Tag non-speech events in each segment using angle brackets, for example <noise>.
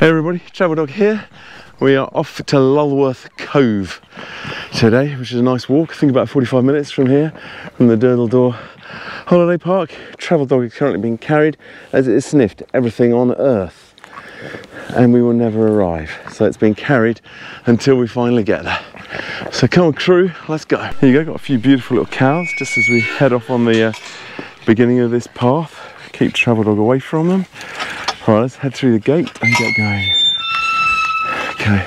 Hey everybody, Travel Dog here. We are off to Lulworth Cove today, which is a nice walk. I think about 45 minutes from here, from the Durdle Door Holiday Park. Travel Dog is currently being carried as it has sniffed everything on earth. And we will never arrive. So it's being carried until we finally get there. So come on crew, let's go. Here you go, got a few beautiful little cows just as we head off on the uh, beginning of this path. Keep Travel Dog away from them. All right, let's head through the gate and get going. Okay.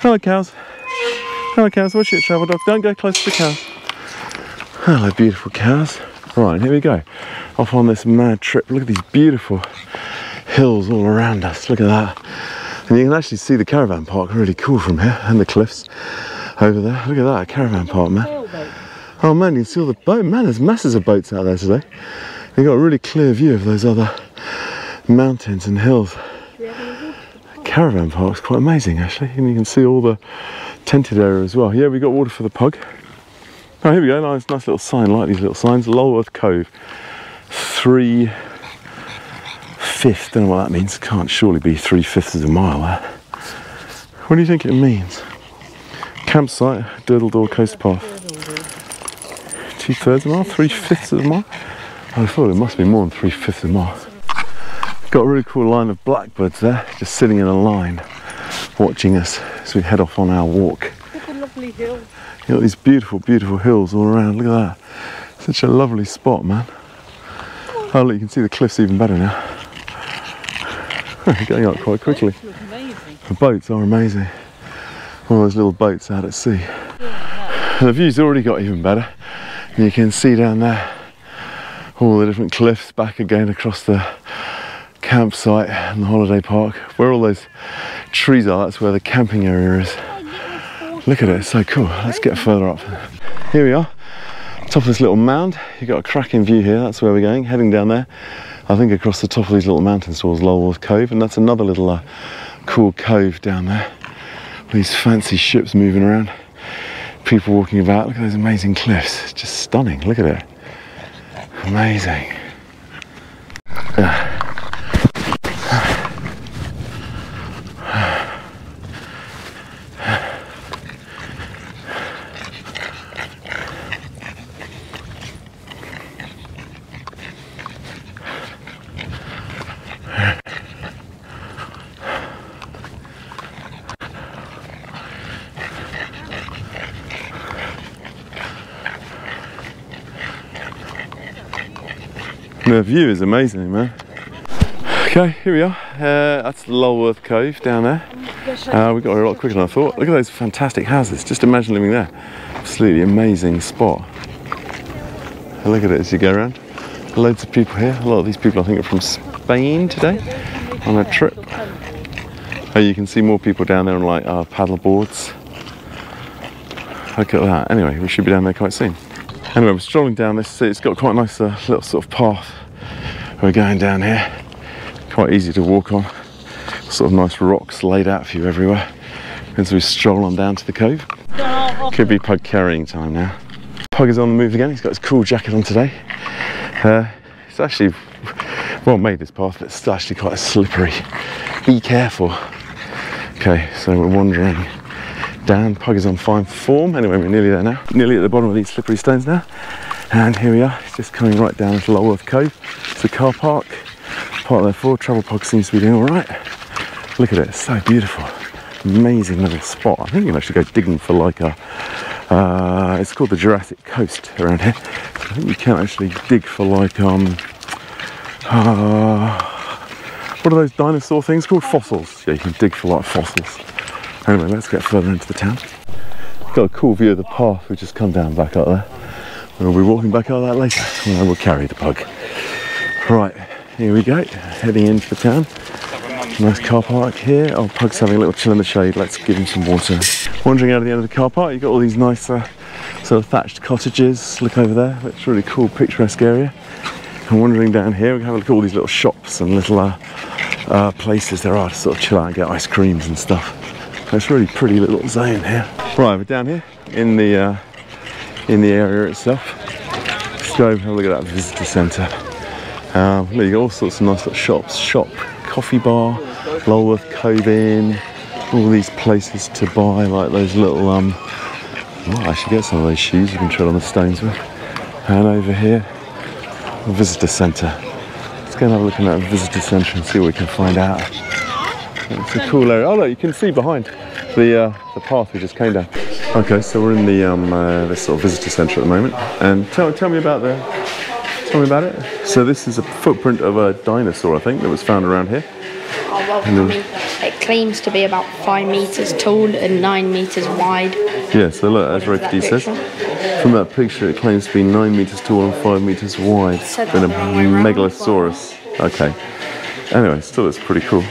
Hello, cows. Hello, cows. Watch your travel dog. Don't go close to the cows. Hello, beautiful cows. Right, here we go. Off on this mad trip. Look at these beautiful hills all around us. Look at that. And you can actually see the caravan park really cool from here and the cliffs over there. Look at that, caravan park, man. Oh man, you can see all the boat. Man, there's masses of boats out there today. You've got a really clear view of those other mountains and hills. Caravan park's quite amazing actually, and you can see all the tented area as well. Yeah, we got water for the pug. Oh, here we go. Nice, nice little sign. Like these little signs. Lulworth Cove, three fifths. Don't know what that means. Can't surely be three fifths of a mile there. What do you think it means? Campsite, Durdle Door Coast Path. Two thirds of a mile, three fifths of a mile. I thought it must be more than three fifths of a mile. Got a really cool line of blackbirds there, just sitting in a line, watching us as we head off on our walk. Look at lovely hill. You got these beautiful, beautiful hills all around. Look at that. Such a lovely spot, man. Oh, look, you can see the cliffs even better now. <laughs> Going up quite quickly. The boats are amazing. All those little boats out at sea. And the view's already got even better. You can see down there all the different cliffs back again across the campsite and the holiday park. Where all those trees are, that's where the camping area is. Look at it, it's so cool. Let's get further up. Here we are, top of this little mound. You've got a cracking view here, that's where we're going, heading down there. I think across the top of these little mountains towards Lulworth Cove, and that's another little uh, cool cove down there. These fancy ships moving around, people walking about. Look at those amazing cliffs, just stunning. Look at it, amazing. The view is amazing, man. Okay, here we are. Uh, that's Lulworth Cove down there. Uh, we got here a lot quicker than I thought. Look at those fantastic houses. Just imagine living there. Absolutely amazing spot. Look at it as you go around. Loads of people here. A lot of these people I think are from Spain today on a trip. Oh, you can see more people down there on like uh, paddle boards. Look at that. Anyway, we should be down there quite soon. Anyway, we're strolling down this. It's got quite a nice uh, little sort of path. We're going down here. Quite easy to walk on. Sort of nice rocks laid out for you everywhere. As we stroll on down to the cove. Could be pug carrying time now. Pug is on the move again. He's got his cool jacket on today. Uh, it's actually well made this path, but it's actually quite slippery. Be careful. Okay, so we're wandering down. Pug is on fine form. Anyway, we're nearly there now. Nearly at the bottom of these slippery stones now. And here we are, just coming right down to Lulworth Cove. It's a car park. Part there for travel pug seems to be doing all right. Look at it, it's so beautiful. Amazing little spot. I think you can actually go digging for like a, uh, it's called the Jurassic Coast around here. I think you can actually dig for like, um, uh, what are those dinosaur things called? Fossils. Yeah, you can dig for like fossils. Anyway, let's get further into the town. Got a cool view of the path. We just come down back up there. We'll be walking back up that later. And we'll carry the pug. Right, here we go. Heading into the town. Nice car park here. Oh, pug's having a little chill in the shade. Let's give him some water. Wandering out of the end of the car park, you've got all these nice uh, sort of thatched cottages. Look over there. It's a really cool, picturesque area. And wandering down here, we have a look at all these little shops and little uh, uh, places there are to sort of chill out and get ice creams and stuff. It's really pretty little zone here. Right, we're down here in the uh, in the area itself. Let's go have a look at that visitor centre. Um, look, you got all sorts of nice little shops, shop, coffee bar, Lulworth Cove Inn, all these places to buy, like those little, um, I should get some of those shoes you can tread on the stones with. And over here, the visitor centre. Let's go and have a look in that visitor centre and see what we can find out. It's a cool area. Oh look, you can see behind the uh, the path we just came down. Okay, so we're in the um, uh, this sort of visitor centre at the moment, and tell tell me about the tell me about it. So this is a footprint of a dinosaur, I think, that was found around here. Oh, well, I mean, it claims to be about five meters tall and nine meters wide. Yeah, so look, as According to Rafety that says, from that picture, it claims to be nine meters tall and five meters wide. Said Been a that wrong way round. megalosaurus. Okay. Anyway, still, it's pretty cool.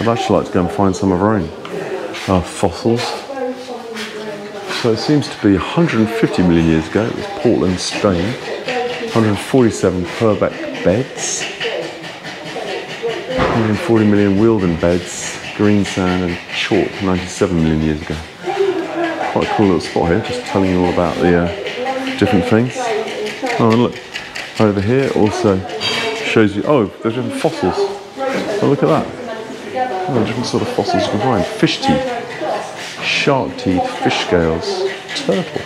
I'd actually like to go and find some of our own uh, fossils. So it seems to be 150 million years ago. It was Portland stone. 147 Purbeck beds. 140 million Wealden beds, green sand and chalk 97 million years ago. Quite a cool little spot here, just telling you all about the uh, different things. Oh, and look, over here also shows you, oh, there's different fossils. Oh, look at that. Oh, different sort of fossils you can find. Fish teeth, shark teeth, fish scales, turtle.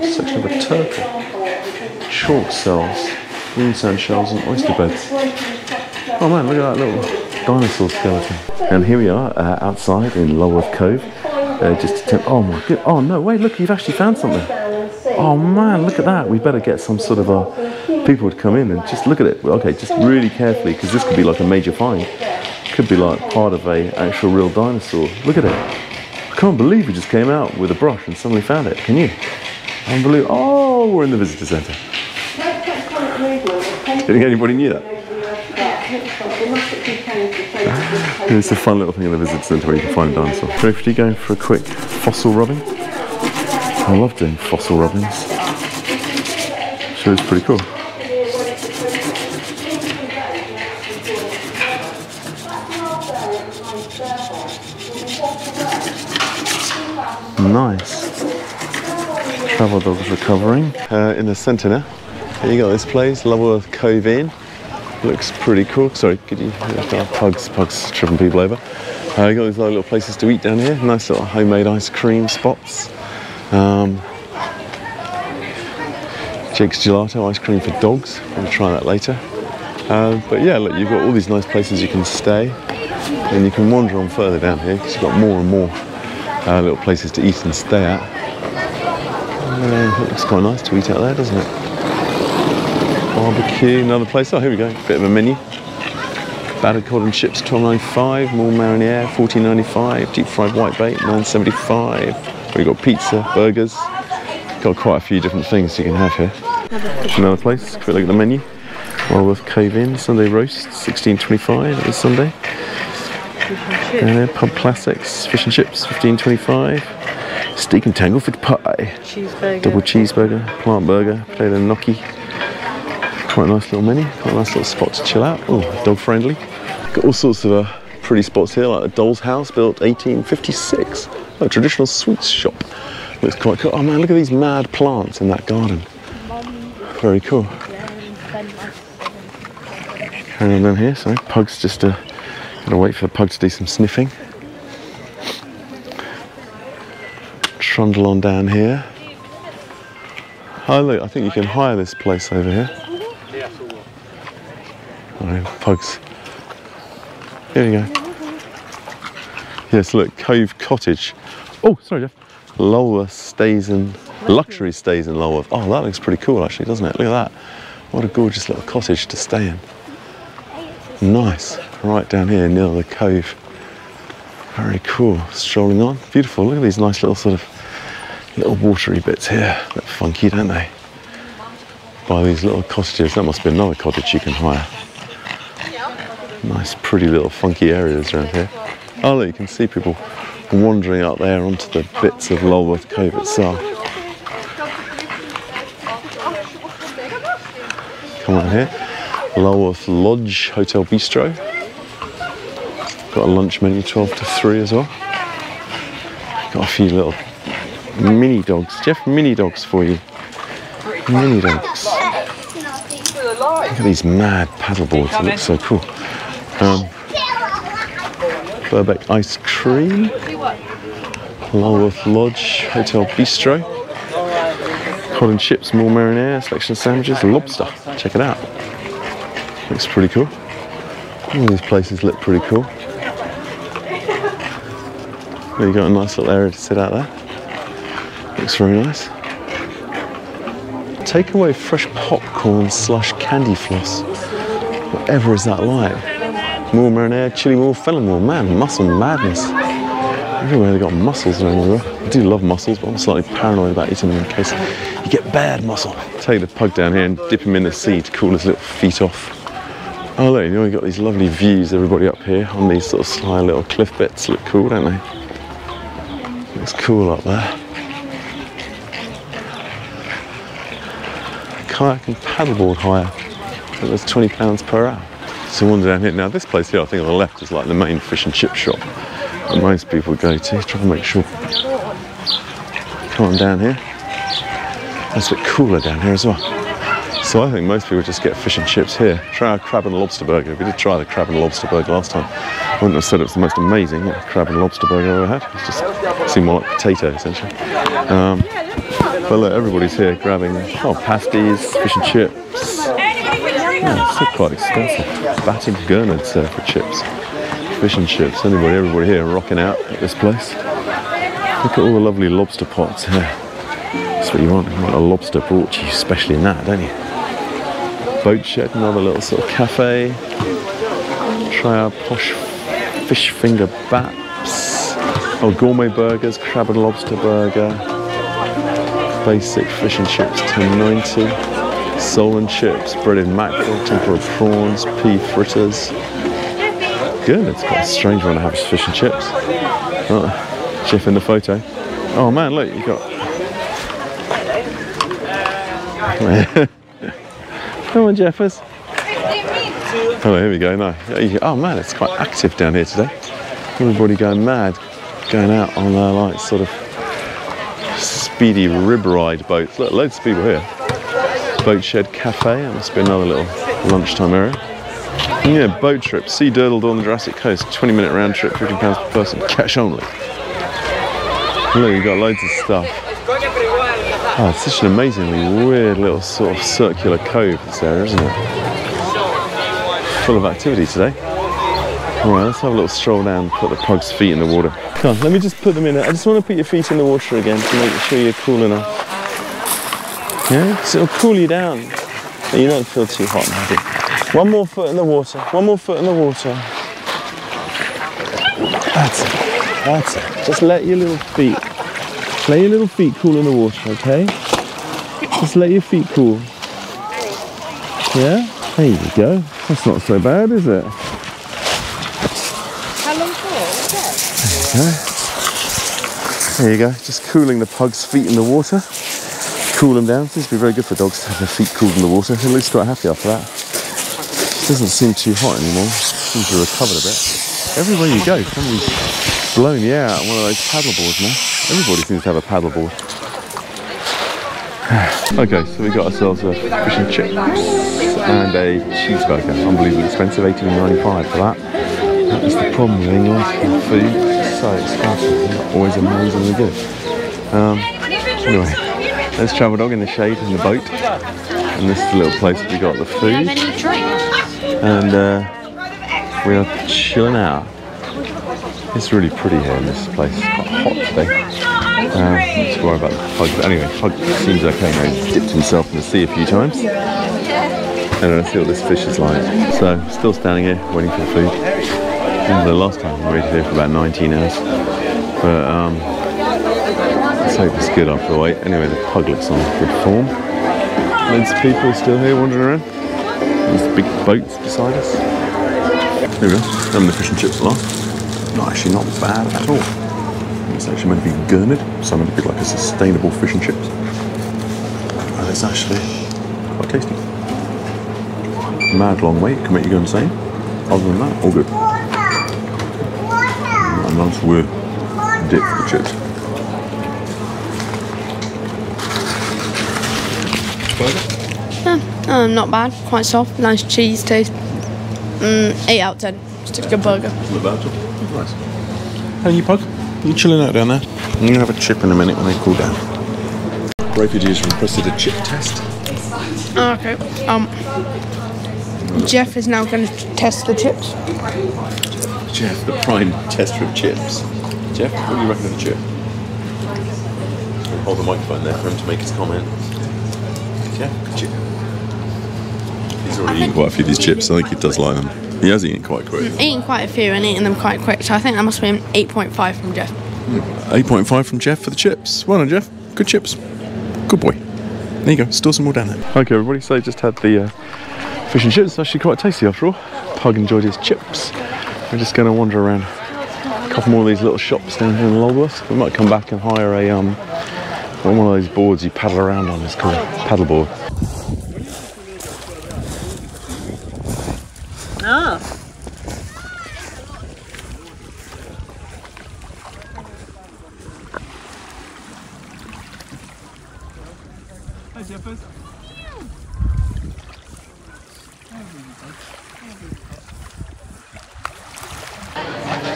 Oh, section of a turtle. Chalk cells, green sand shells and oyster beds. Oh man, look at that little dinosaur skeleton. And here we are uh, outside in Lulworth Cove. Uh, just to oh my god, oh no, wait, look, you've actually found something. Oh man, look at that. We better get some sort of a people to come in and just look at it. Okay, just really carefully because this could be like a major find. Could be like part of a actual real dinosaur. Look at it. I can't believe we just came out with a brush and suddenly found it. Can you? Unbelievable. Oh, we're in the visitor centre. Didn't think anybody knew that. It's a fun little thing in the visitor centre where you can find a dinosaur. Drifty going for a quick fossil rubbing. I love doing fossil rubbings. Sure, it's pretty cool. Nice. Travel dogs recovering. Uh, in the centre now. Here you got this place, Lulworth Cove Inn. Looks pretty cool. Sorry, could you? Pugs, pugs tripping people over. Uh, you got these little places to eat down here. Nice little homemade ice cream spots. Um, Jake's Gelato ice cream for dogs. We'll try that later. Uh, but yeah, look, you've got all these nice places you can stay, and you can wander on further down here because you've got more and more uh, little places to eat and stay at. Uh, it looks quite nice to eat out there, doesn't it? Barbecue, another place. Oh, here we go. Bit of a menu. Battered cod and chips, 12.95. Moules mariniere, 14.95. Deep fried whitebait, 9.75. We've got pizza, burgers. Got quite a few different things you can have here. Another place. Quick look at the menu. Lulworth Cove Inn, Sunday roast, 16.25 every Sunday. And then pub classics, fish and chips, 15.25. Steak and Tanglefoot pie. Cheeseburger. Double cheeseburger, plant burger, potato gnocchi. Quite a nice little menu, quite a nice little spot to chill out. Oh, dog friendly. Got all sorts of uh, pretty spots here, like the Doll's House, built 1856. A traditional sweets shop. Looks quite cool. Oh man, look at these mad plants in that garden. Very cool. Carrying on down here, sorry. Pugs just uh, gotta wait for the pug to do some sniffing. Trundle on down here. Oh look, I think you can hire this place over here. Alright, pugs. Here you go. Yes, look, Cove Cottage. Oh, sorry, Jeff. Lulworth stays in luxury stays in Lulworth. Oh, that looks pretty cool actually, doesn't it? Look at that. What a gorgeous little cottage to stay in. Nice. Right down here near the cove. Very cool. Strolling on. Beautiful. Look at these nice little sort of little watery bits here. Look funky, don't they? By these little cottages. That must be another cottage you can hire. Nice, pretty little funky areas around here. Oh, look, you can see people wandering up there onto the bits of Lulworth Cove itself. Come on here. Lulworth Lodge Hotel Bistro. Got a lunch menu 12 to 3 as well. Got a few little mini dogs. Jeff, mini dogs for you. Mini dogs. Look at these mad paddle boards. They look so cool. Um, Purbeck ice cream. Lulworth Lodge Hotel Bistro. Cod and chips, more marinara, selection of sandwiches, lobster. Check it out. Looks pretty cool. All these places look pretty cool. You got a nice little area to sit out there. Looks very nice. Take away fresh popcorn slush candy floss. Whatever is that like? More marinara, chili more, fennel Man, muscle madness. Everywhere they got mussels and everywhere. I do love mussels, but I'm slightly paranoid about eating them in case you get bad mussel. Take the pug down here and dip him in the sea to cool his little feet off. Oh look, you know, we've got these lovely views, everybody up here on these sort of sly little cliff bits. Look cool, don't they? Looks cool up there. Kayak and paddleboard hire. I think that's £20 per hour. So one down here. Now this place here, I think on the left is like the main fish and chip shop that most people go to. Try and make sure. Come on down here. It's a bit cooler down here as well. So I think most people just get fish and chips here. Try our crab and lobster burger. We did try the crab and lobster burger last time. I wouldn't have said it was the most amazing crab and lobster burger I've ever had. It just seemed more like potato essentially. Um, but look, everybody's here grabbing oh pasties, fish and chips. Yeah, it's still quite expensive. Batty Gurnards uh, for chips, fish and chips. Anybody, everybody here rocking out at this place. Look at all the lovely lobster pots here. That's what you want. You want a lobster brought to you, especially in that, don't you? Boat shed, another little sort of cafe. Try our posh fish finger baps. Oh, gourmet burgers, crab and lobster burger. Basic fish and chips, 10.90. Sole and chips, breaded mackerel, tempura prawns, pea fritters. Good, it's quite a strange one to have fish and chips. Oh, Jeff in the photo. Oh man, look, you got. <laughs> Come on, Jeffers. Oh, here we go. No. Oh man, it's quite active down here today. Everybody going mad, going out on their like sort of speedy rib ride boats. Look, loads of people here. Boat Shed Cafe. That must be another little lunchtime area. Yeah, boat trip. See Durdledore on the Jurassic Coast. 20 minute round trip, £15 per person. Cash only. Look, you've got loads of stuff. Oh, it's such an amazingly weird little sort of circular cove that's there, isn't it? Full of activity today. All right, let's have a little stroll down, put the pug's feet in the water. Come on, let me just put them in. I just want to put your feet in the water again to make sure you're cool enough. Yeah, it'll cool you down. You don't feel too hot and heavy. One more foot in the water, one more foot in the water. That's it, that's it. Just let your little feet let your little feet cool in the water, okay? Just let your feet cool. Yeah? There you go. That's not so bad, is it? How long for? There you go. Just cooling the pug's feet in the water. Cool them down. Seems to be very good for dogs to have their feet cooled in the water. He looks quite happy after that. Doesn't seem too hot anymore. Seems to have recovered a bit. Everywhere you go, somebody's blown out on one of those paddle boards now. Everybody seems to have a paddle board. <sighs> okay, so we got ourselves a fish and chips and a cheeseburger. Unbelievably expensive, 18.95 for that. That is the problem with England. Food so expensive, not always amazingly good. Um, anyway, there's Travel Dog in the shade in the boat, and this is the little place we got the food. And uh, we are chilling out. It's really pretty here in this place. It's quite hot today. Um, not to worry about the Pug. But anyway, Pug seems okay. He's dipped himself in the sea a few times. And let's see what this fish is like. So, still standing here waiting for the food. Remember the last time we waited here for about 19 hours. But um, let's hope it's good after the wait. Anyway, the Pug looks on good form. Loads of people still here wandering around. These big boats beside us. There we go. Having the fish and chips last not actually not bad at all. It's actually meant to be gurnard, so meant to be like a sustainable fish and chips. And it's actually quite tasty. Mad long wait, can make you go insane. Other than that, all good. A nice weird dip for the chips. Yeah, um, not bad. Quite soft. Nice cheese taste. Mm, 8 out of 10. Just a good burger. Not bad. Nice. How are you, Pug? You chilling out down there? I'm gonna have a chip in a minute when they cool down. Refugees requested a chip test. Oh, okay. Um, Jeff is now going to test the chips. Jeff, the prime tester of chips. Jeff, what do you reckon of the chip? We'll hold the microphone there for him to make his comment. Jeff, chip. He's already eaten quite a few of these chips. I think he does like them. He has eaten quite quick. Eating quite a few and eating them quite quick, so I think that must be an 8.5 from Jeff. 8.5 from Jeff for the chips. Well done, Jeff. Good chips. Good boy. There you go. Store some more down there. Okay, everybody. So I just had the uh, fish and chips. Actually quite tasty after all. Pug enjoyed his chips. We're just going to wander around a couple more of these little shops down here in Lulworth. We might come back and hire a um one of those boards you paddle around on. It's called a paddle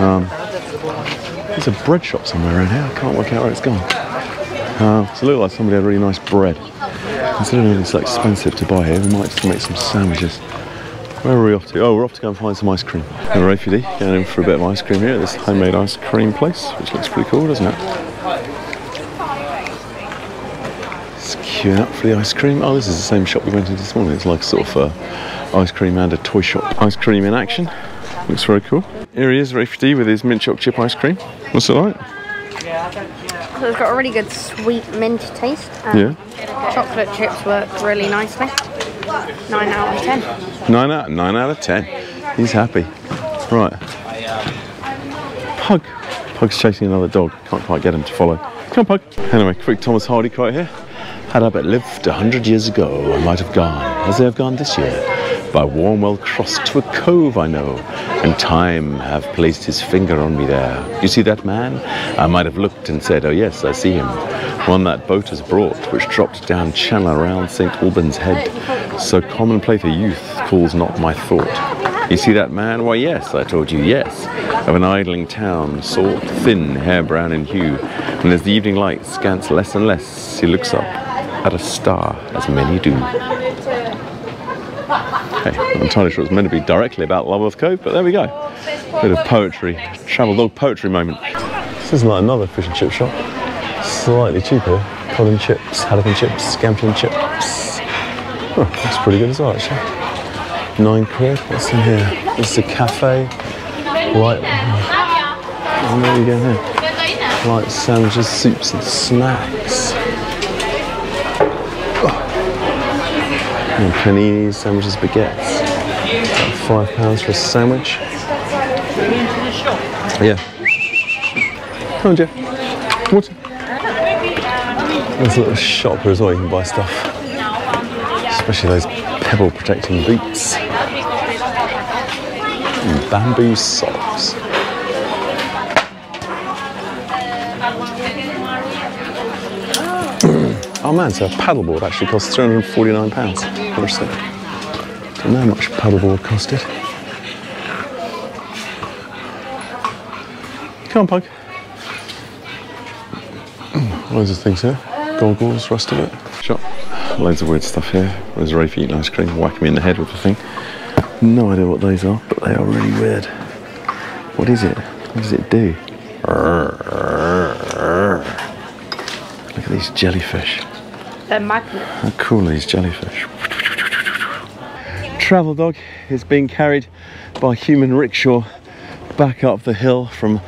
There's a bread shop somewhere around here. I can't work out where it's gone. Uh, it looked like somebody had really nice bread. Considering it's so expensive to buy here, we might just make some sandwiches. Where are we off to? Oh, we're off to go and find some ice cream. And Refugee going in for a bit of ice cream here at this homemade ice cream place, which looks pretty cool, doesn't it? It's queuing up for the ice cream. Oh, this is the same shop we went into this morning. It's like sort of uh, ice cream and a toy shop. Ice cream in action. Looks very cool. Here he is, Refugee, with his mint choc chip ice cream. What's it like? So it's got a really good sweet mint taste. and Yeah. Chocolate chips work really nicely. 9 out of 10. Nine out, nine out of ten. He's happy. Right. Pug. Pug's chasing another dog. Can't quite get him to follow. Come on, Pug. Anyway, quick Thomas Hardy quote here. Had I but lived a hundred years ago, I might have gone, as they have gone this year, by Warmwell Cross to a cove I know, and time have placed his finger on me there. You see that man? I might have looked and said, oh yes, I see him. One that boat has brought, which dropped down channel around St. Albans Head. So commonplace a youth calls not my thought. You see that man? Why, yes, I told you, yes. Of an idling town, salt, thin, hair brown in hue. And as the evening light scants less and less, he looks up at a star, as many do. I'm entirely sure it's meant to be directly about Lulworth Cove, but there we go. Bit of poetry, travel dog poetry moment. This is like another fish and chip shop. Slightly cheaper. Cod chips, halibut chips, scampi chips. Oh, that's pretty good as well, actually. Nine quid. What's in here? Is a cafe. Light. Oh, there you go here. Light sandwiches, soups, and snacks. And paninis, sandwiches, baguettes. About five pounds for a sandwich. Yeah. Come on, Jeff. Water. There's a little shop as well. You can buy stuff, especially those pebble protecting boots. And bamboo socks. <clears throat> Oh man, so a paddleboard actually costs £349. First thing. Don't know how much paddleboard costed. Come on, Pug. Mm, loads of things here. Goggles, rest of it. Shop. Loads of weird stuff here. There's Rafe eating ice cream, whacking me in the head with the thing. No idea what those are, but they are really weird. What is it? What does it do? Look at these jellyfish. They're magnets. How cool are these jellyfish? Travel dog is being carried by human rickshaw back up the hill from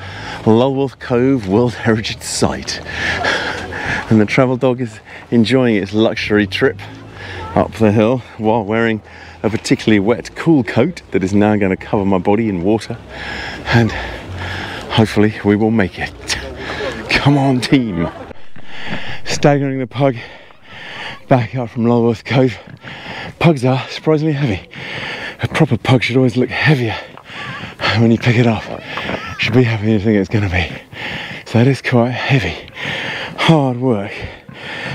Lulworth Cove World <laughs> Heritage Site. And the travel dog is enjoying its luxury trip up the hill while wearing a particularly wet cool coat that is now going to cover my body in water. And hopefully we will make it. <laughs> Come on, team. Staggering the pug back up from Lulworth Cove. Pugs are surprisingly heavy. A proper pug should always look heavier when you pick it up. Should be heavier than you think it's going to be. So it is quite heavy. Hard work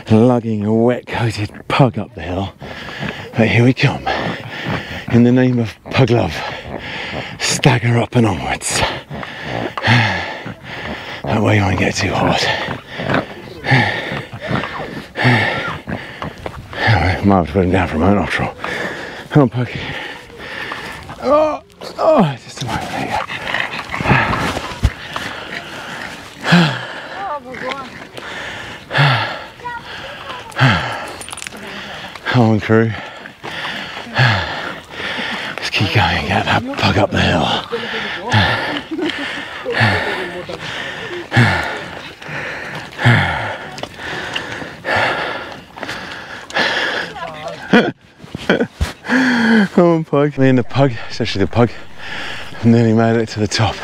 lugging a wet coated pug up the hill. But here we come. In the name of pug love, stagger up and onwards. <sighs> That way you won't get too hot. Put him down for a moment after all. Come on, Pug. Oh, oh, just a moment. There you go. Come on, crew. Let's keep going. Get that pug up the hill. On, pug. Me and the pug, especially the pug, nearly made it to the top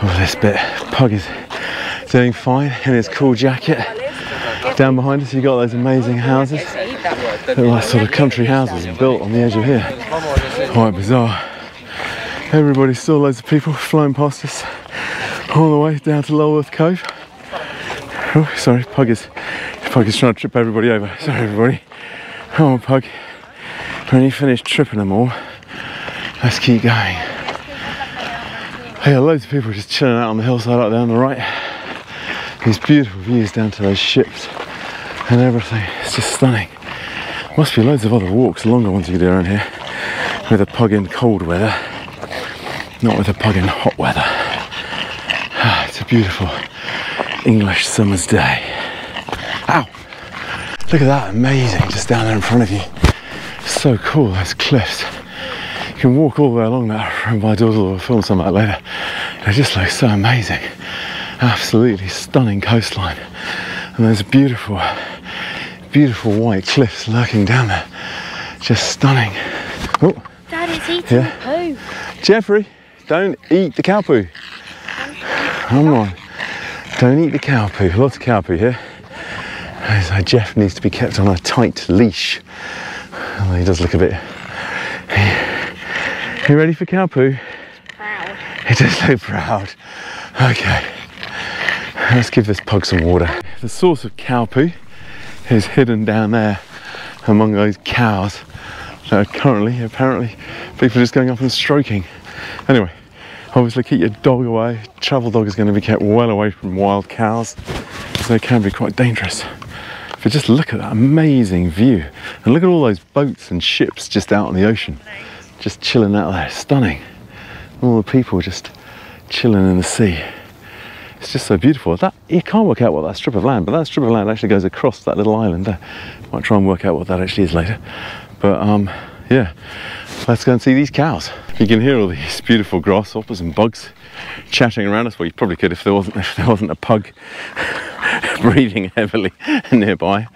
of this bit. Pug is doing fine in his cool jacket. Down behind us, you've got those amazing houses. They're like sort of country houses built on the edge of here. Quite bizarre. Everybody, still loads of people flying past us all the way down to Lulworth Cove. Oh, sorry, Pug is, Pug is trying to trip everybody over. Sorry, everybody. On, Pug. When you finish tripping them all, let's keep going. Yeah, loads of people just chilling out on the hillside up there on the right. These beautiful views down to those ships and everything. It's just stunning. Must be loads of other walks, longer ones you can do around here with a pug in cold weather, not with a pug in hot weather. <sighs> It's a beautiful English summer's day. Ow! Look at that, amazing, just down there in front of you. So cool, those cliffs. You can walk all the way along that my daughter will film some of that later. They just look so amazing. Absolutely stunning coastline. And those beautiful, beautiful white cliffs lurking down there. Just stunning. Oh, Dad, it's eating Yeah. poo. Jeffrey, don't eat the cow poo. Come on. Don't eat the cow poo. Lots of cow poo here. So uh, Jeff needs to be kept on a tight leash. Although he does look a bit. You ready for cow poo? Proud. He does look proud. Okay. Let's give this pug some water. The source of cow poo is hidden down there among those cows that are currently, apparently, people are just going up and stroking. Anyway, obviously keep your dog away. Travel dog is going to be kept well away from wild cows. So they can be quite dangerous. But just look at that amazing view. And look at all those boats and ships just out on the ocean. Just chilling out there. Stunning. All the people just chilling in the sea. It's just so beautiful. That you can't work out what that strip of land, but that strip of land actually goes across that little island there. Might try and work out what that actually is later. But um, yeah, let's go and see these cows. You can hear all these beautiful grasshoppers and bugs chatting around us. Well, you probably could if there wasn't <laughs> if there wasn't a pug <laughs> <laughs> breathing heavily nearby.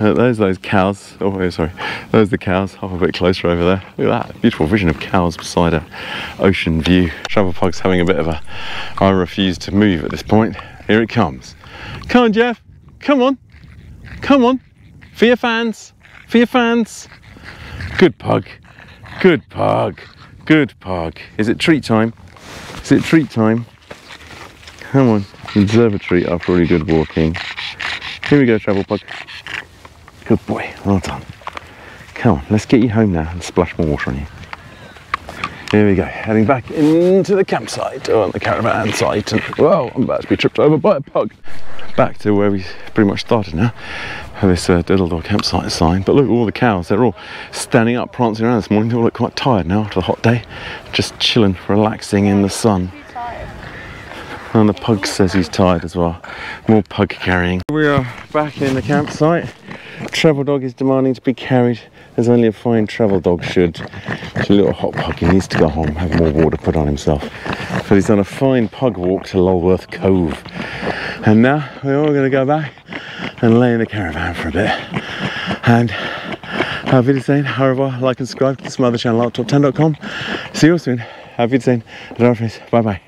Uh, there's those cows. Oh, sorry. There's the cows. Up a bit closer over there. Look at that beautiful vision of cows beside a ocean view. Travel pug's having a bit of a. I refuse to move at this point. Here it comes. Come on, Jeff. Come on. Come on. For your fans. For your fans. Good pug. Good pug. Good pug. Is it treat time? Is it treat time? Come on. Treat after really good walking. Here we go, travel pug. Good boy. Well done. Come on, let's get you home now and splash more water on you. Here we go, heading back into the campsite, or on the caravan site, and whoa, I'm about to be tripped over by a pug. Back to where we pretty much started now, this uh, Dog campsite sign. But look at all the cows, they're all standing up, prancing around this morning. They all look quite tired now after the hot day, just chilling, relaxing in the sun. And the pug says he's tired as well. More pug carrying. We are back in the campsite. Travel dog is demanding to be carried as only a fine travel dog should. It's a little hot pug. He needs to go home, have more water put on himself. But he's done a fine pug walk to Lulworth Cove. And now we're all going to go back and lay in the caravan for a bit. And have you saying, au revoir, like and subscribe to this mother channel, top10.com. See you all soon. Have you saying, bye bye.